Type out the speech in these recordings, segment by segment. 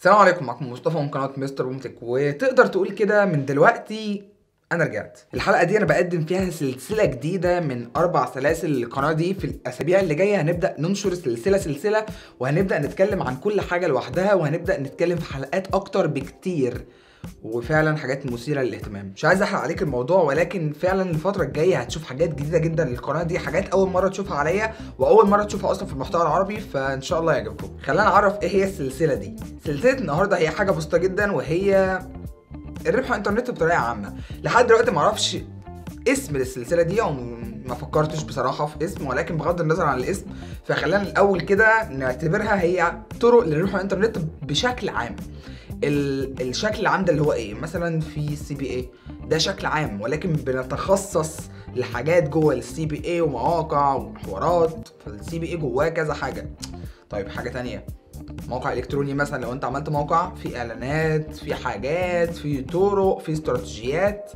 السلام عليكم معكم مصطفى من قناة مستر بومتك وتقدر تقول كده من دلوقتي أنا رجعت. الحلقة دي أنا بقدم فيها سلسلة جديدة من أربع سلاسل القناه دي في الأسابيع اللي جاية. هنبدأ ننشر سلسلة سلسلة وهنبدأ نتكلم عن كل حاجة لوحدها وهنبدأ نتكلم في حلقات أكتر بكتير. وفعلا حاجات مثيرة للاهتمام. مش عايز أحرق عليك الموضوع ولكن فعلا الفترة الجاية هتشوف حاجات جديدة جدا للقناة دي حاجات أول مرة تشوفها عليا وأول مرة تشوفها أصلا في المحتوى العربي فإن شاء الله يعجبكم. خلينا نعرف إيه هي السلسلة دي. سلسلة النهارده هي حاجة بسيطة جدا وهي الربح على الإنترنت بطريقة عامة. لحد دلوقتي ما أعرفش اسم للسلسلة دي أو ما فكرتش بصراحة في اسم ولكن بغض النظر عن الاسم فخلينا الأول كده نعتبرها هي طرق للربح الإنترنت بشكل عام. الشكل العام ده اللي هو إيه؟ مثلا في CPA ده شكل عام ولكن بنتخصص لحاجات جوه ال CPA ومواقع وحوارات فال CPA جواه كذا حاجة. طيب حاجة تانية. موقع إلكتروني مثلا لو انت عملت موقع في إعلانات في حاجات في طرق في استراتيجيات.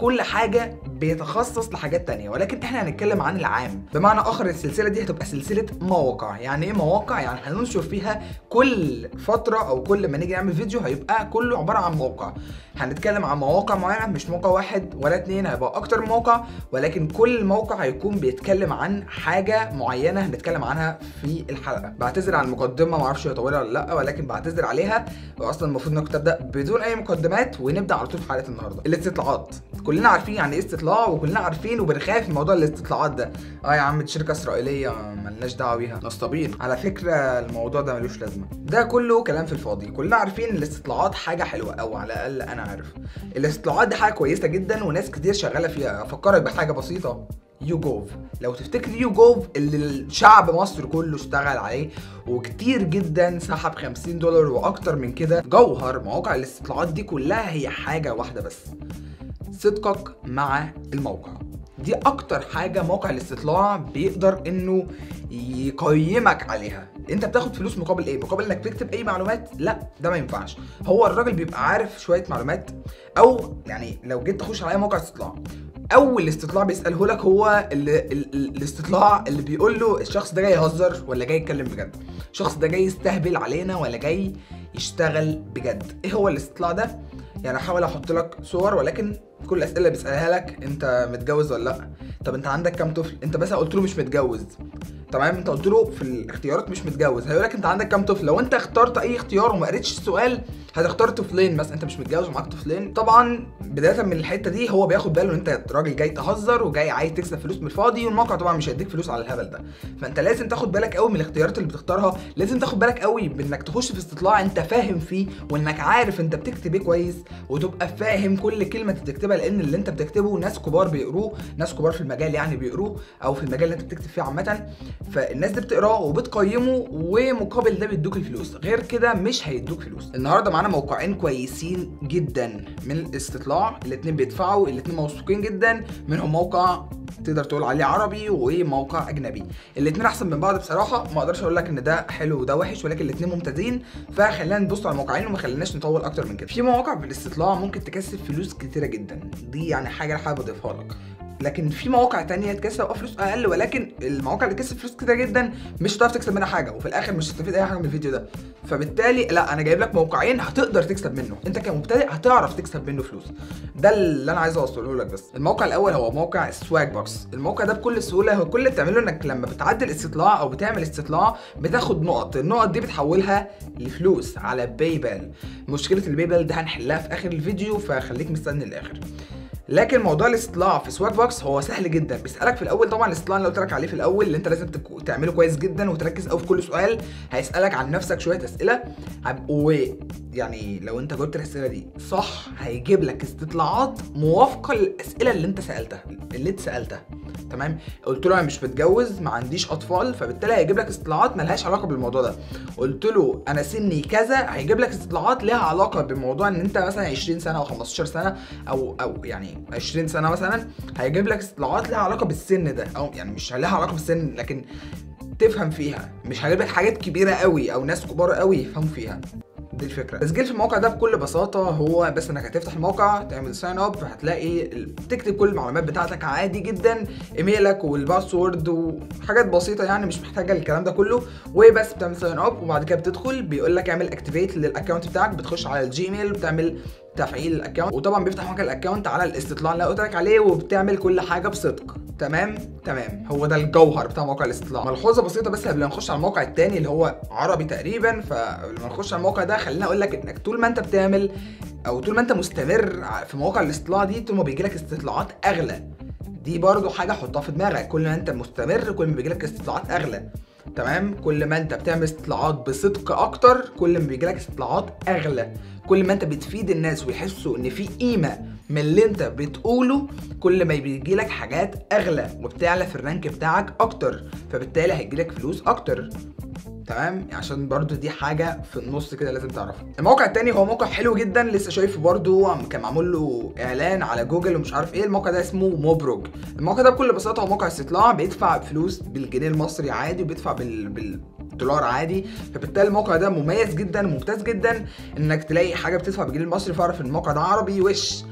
كل حاجة بيتخصص لحاجات تانية ولكن إحنا هنتكلم عن العام. بمعنى آخر السلسلة دي هتبقى سلسلة مواقع. يعني إيه مواقع؟ يعني هننشر فيها كل فترة أو كل ما نيجي نعمل فيديو هيبقى كله عبارة عن موقع. هنتكلم عن مواقع معينة مش موقع واحد ولا اتنين هيبقى أكتر موقع ولكن كل موقع هيكون بيتكلم عن حاجة معينة هنتكلم عنها في الحلقة. بعتذر عن المقدمة معرفش هي طويلة ولا لأ ولكن بعتذر عليها. واصلا المفروض إنك تبدأ بدون أي مقدمات ونبدأ على طول في حلقة النهارده. الاستطلاعات. كلنا عارفين يعني إيه استطلاع وكلنا عارفين وبنخاف من موضوع الاستطلاعات ده. آه يا عم دي شركة إسرائيلية ملناش دعوة بيها. نصابين على فكرة الموضوع ده ملوش لازمة. ده كله كلام في الفاضي. كلنا عارفين الاستطلاعات حاجة حلوة أو على الأقل أنا عارف. الاستطلاعات دي حاجة كويسة جدا وناس كتير شغالة فيها. أفكرك بحاجة بسيطة. يو جوف لو تفتكر يو جوف اللي الشعب مصر كله اشتغل عليه وكتير جدا سحب 50 دولار وأكتر من كده. جوهر مواقع الاستطلاعات دي كلها هي حاجة واحدة بس. صدقك مع الموقع. دي أكتر حاجة موقع الاستطلاع بيقدر إنه يقيمك عليها. أنت بتاخد فلوس مقابل إيه؟ مقابل إنك تكتب أي معلومات؟ لا ده ما ينفعش. هو الراجل بيبقى عارف شوية معلومات أو يعني لو جيت تخش على أي موقع استطلاع أول استطلاع بيساله لك هو ال ال ال الاستطلاع اللي بيقول له الشخص ده جاي يهزر ولا جاي يتكلم بجد. الشخص ده جاي يستهبل علينا ولا جاي يشتغل بجد. إيه هو الاستطلاع ده؟ يعني احاول أحط لك صور ولكن كل الأسئلة اللي بيسالها لك انت متجوز ولا لأ. طب انت عندك كام طفل؟ انت مثلا قلت له مش متجوز. تمام؟ انت قلت له في الاختيارات مش متجوز. هيقول لك انت عندك كام طفل؟ لو انت اخترت أي اختيار وما قريتش السؤال هتختار طفلين مثلا. انت مش متجوز ومعاك طفلين. طبعا بداية من الحتة دي هو بياخد باله إن انت راجل جاي تهزر وجاي عايز تكسب فلوس من الفاضي والموقع طبعا مش هيديك فلوس على الهبل ده. فأنت لازم تاخد بالك قوي من الاختيارات اللي بتختارها. لازم تاخد بالك قوي بإنك تخش في استطلاع انت فاهم فيه وإنك عارف انت بتكتب إيه كويس وتبقى فاهم كل كلمة بتكتبها لأن اللي أنت بتكتبه ناس كبار بيقروه ناس كبار في المجال يعني بيقروه أو في المجال اللي أنت بتكتب فيه عامة. فالناس دي بتقراه وبتقيمه ومقابل ده بيدوك الفلوس. غير كده مش هيدوك فلوس. النهارده معانا موقعين كويسين جدا. من الاستطلاع الاتنين بيدفعوا الاتنين موثوقين جدا. منهم موقع تقدر تقول عليه عربي وموقع أجنبي. الاتنين أحسن من بعض بصراحة. ما أقدرش أقول لك إن ده حلو وده وحش ولكن الاتنين ممتازين. فخلينا نبص على الموقعين وما خليناش نطول أكتر من كده. في مواقع بالاستطلاع ممكن تكسب فلوس كتيرة جدا. دي يعني حاجة أنا حابب أضيفها لك. لكن في مواقع تانية تكسب فلوس أقل ولكن المواقع اللي تكسب فلوس كتير جدا مش هتعرف تكسب منها حاجة وفي الآخر مش هتستفيد أي حاجة من الفيديو ده. فبالتالي لا أنا جايب لك موقعين هتقدر تكسب منه. أنت كمبتدئ هتعرف تكسب منه فلوس. ده اللي أنا عايز أوصله لك بس. الموقع الأول هو موقع Swagbucks الموقع ده بكل سهولة هو كل اللي بتعمله إنك لما بتعدل استطلاع أو بتعمل استطلاع بتاخد نقط. النقط دي بتحولها لفلوس على PayPal مشكلة ال PayPal ده هنحلها في آخر الفيديو فخليك مستني الآخر لكن موضوع الاستطلاع في Swagbucks هو سهل جدا. بيسألك في الأول طبعا الاستطلاع اللي قلت لك عليه في الأول اللي انت لازم تعمله كويس جدا وتركز قوي في كل سؤال. هيسألك عن نفسك شوية أسئلة. يعني لو انت جاوبت الأسئلة دي صح هيجيب لك استطلاعات موافقة للأسئلة اللي انت سألتها اللي انت سألتها. تمام؟ قلت له أنا مش متجوز ما عنديش أطفال فبالتالي هيجيب لك استطلاعات ملهاش علاقة بالموضوع ده. قلت له أنا سني كذا هيجيب لك استطلاعات ليها علاقة بموضوع إن انت مثلا 20 سنة أو 15 سنة أو أو يعني 20 سنة مثلا هيجيب لك استطلاعات ليها علاقة بالسن ده. أو يعني مش ليها علاقة بالسن لكن تفهم فيها. مش هجيب لك حاجات كبيرة قوي أو ناس كبار قوي يفهموا فيها. دي الفكرة. تسجيل في الموقع ده بكل بساطة هو بس إنك هتفتح الموقع تعمل sign up هتلاقي تكتب كل المعلومات بتاعتك عادي جدا. email ك وال password وحاجات بسيطة يعني مش محتاجة الكلام ده كله. وبس بتعمل sign up وبعد كده بتدخل بيقول لك اعمل activate لل account بتاعك بتخش على ال Gmail بتعمل تفعيل ال account وطبعا بيفتح معاك ال account على الاستطلاع اللي قلت لك عليه وبتعمل كل حاجة بصدق. تمام؟ تمام. هو ده الجوهر بتاع موقع الاستطلاع. ملحوظة بسيطة بس قبل ما نخش على الموقع التاني اللي هو عربي تقريبا فقبل ما نخش على الموقع ده خليني أقول لك إنك طول ما أنت بتعمل أو طول ما أنت مستمر في مواقع الاستطلاع دي طول ما بيجي لك استطلاعات أغلى. دي برضو حاجة حطها في دماغك. كل ما أنت مستمر كل ما بيجي لك استطلاعات أغلى. تمام؟ كل ما انت بتعمل استطلاعات بصدق أكتر كل ما بيجي لك استطلاعات اغلى. كل ما انت بتفيد الناس ويحسوا ان في قيمة من اللي انت بتقوله كل ما بيجي لك حاجات اغلى وبتعلى في ال rank بتاعك أكتر. فبالتالي هيجي لك فلوس أكتر. تمام؟ عشان برضو دي حاجة في النص كده لازم تعرفها. الموقع التاني هو موقع حلو جدا لسه شايفه برضو كان معمول له إعلان على جوجل ومش عارف إيه. الموقع ده اسمه Mobrog. الموقع ده بكل بساطة هو موقع استطلاع بيدفع فلوس بالجنيه المصري عادي وبيدفع بال, بال... دولار عادي. فبالتالي الموقع ده مميز جدا وممتاز جدا إنك تلاقي حاجة بتدفع بالجنيه المصري فأعرف إن الموقع ده عربي وش.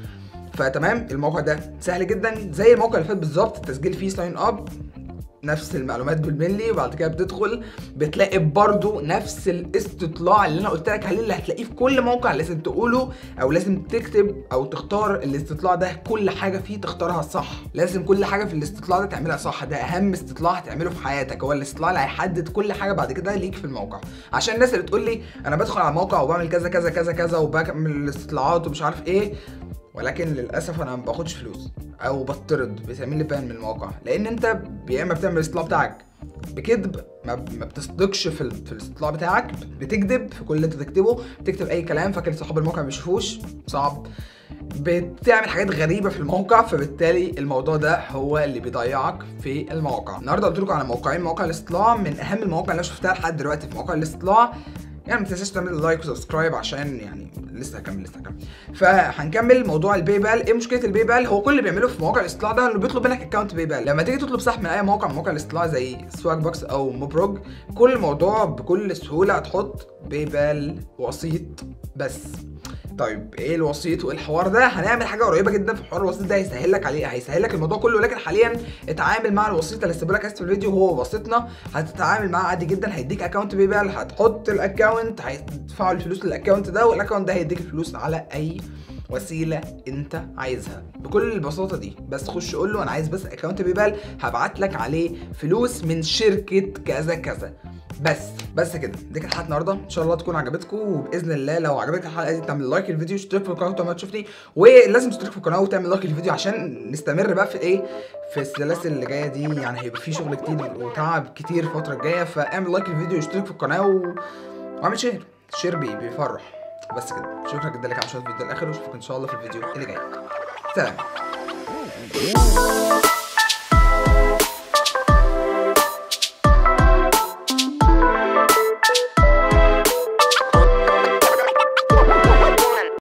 فتمام؟ الموقع ده سهل جدا زي الموقع اللي فات بالظبط التسجيل فيه sign up نفس المعلومات بالملي وبعد كده بتدخل بتلاقي برضو نفس الاستطلاع اللي أنا قلت لك عليه اللي هتلاقيه في كل موقع لازم تقوله أو لازم تكتب أو تختار الاستطلاع ده كل حاجة فيه تختارها صح. لازم كل حاجة في الاستطلاع ده تعملها صح ده أهم استطلاع هتعمله في حياتك هو الاستطلاع اللي هيحدد كل حاجة بعد كده ليك في الموقع. عشان الناس اللي بتقول لي أنا بدخل على الموقع وبعمل كذا كذا كذا كذا وبعمل الاستطلاعات ومش عارف إيه ولكن للأسف أنا ما باخدش فلوس أو بطرد بيتعمل لي بان من الموقع لأن أنت يا إما بتعمل الاستطلاع بتاعك بكذب ما, بتصدقش في, في الاستطلاع بتاعك بتكذب في كل اللي أنت تكتبه بتكتب أي كلام فاكر صحاب الموقع ما يشوفوش صعب. بتعمل حاجات غريبة في الموقع فبالتالي الموضوع ده هو اللي بيضيعك في الموقع. النهارده قلت لكم على موقعين موقع الاستطلاع من أهم المواقع اللي أنا شفتها لحد دلوقتي في موقع الاستطلاع يعني ما تنساش تعمل like و subscribe عشان يعني لسه هكمل لسه هكمل. فهنكمل موضوع ال PayPal إيه مشكلة ال PayPal هو كل اللي بيعمله في مواقع الاستطلاع ده إنه بيطلب منك account PayPal لما تيجي تطلب سحب من أي موقع من مواقع الاستطلاع زي Swagbucks أو Mobrog كل الموضوع بكل سهولة هتحط PayPal وسيط بس. طيب إيه الوسيط والحوار ده؟ هنعمل حاجة قريبة جدا في حوار الوسيط ده هيسهل لك عليه هيسهل لك الموضوع كله. لكن حاليا اتعامل مع الوسيط اللي هسيبه لك. أسفل الفيديو هو وسيطنا هتتعامل معاه عادي جدا. هيديك account Pay هتحط ال account هيدفعوا الفلوس لل account ده وال account ده هيديك الفلوس على أي وسيلة انت عايزها. بكل البساطة دي بس خش قول له أنا عايز بس account PayPal هبعت لك عليه فلوس من شركة كذا كذا. بس بس كده. دي كانت حلقة النهارده. إن شاء الله تكون عجبتكم وبإذن الله لو عجبتك الحلقة دي تعمل like للفيديو تشترك في القناة وما تشوفني. ولازم تشترك في القناة وتعمل like للفيديو عشان نستمر بقى في إيه؟ في السلاسل اللي جاية دي. يعني هيبقى في شغل كتير وتعب كتير الفترة الجاية فاعمل like للفيديو واشترك في القناة و... واعمل share share بي بيفرح. بس كده. شكرا جدا لك على مشاهده الفيديو الآخر وأشوفك إن شاء الله في الفيديو اللي جاي. سلام.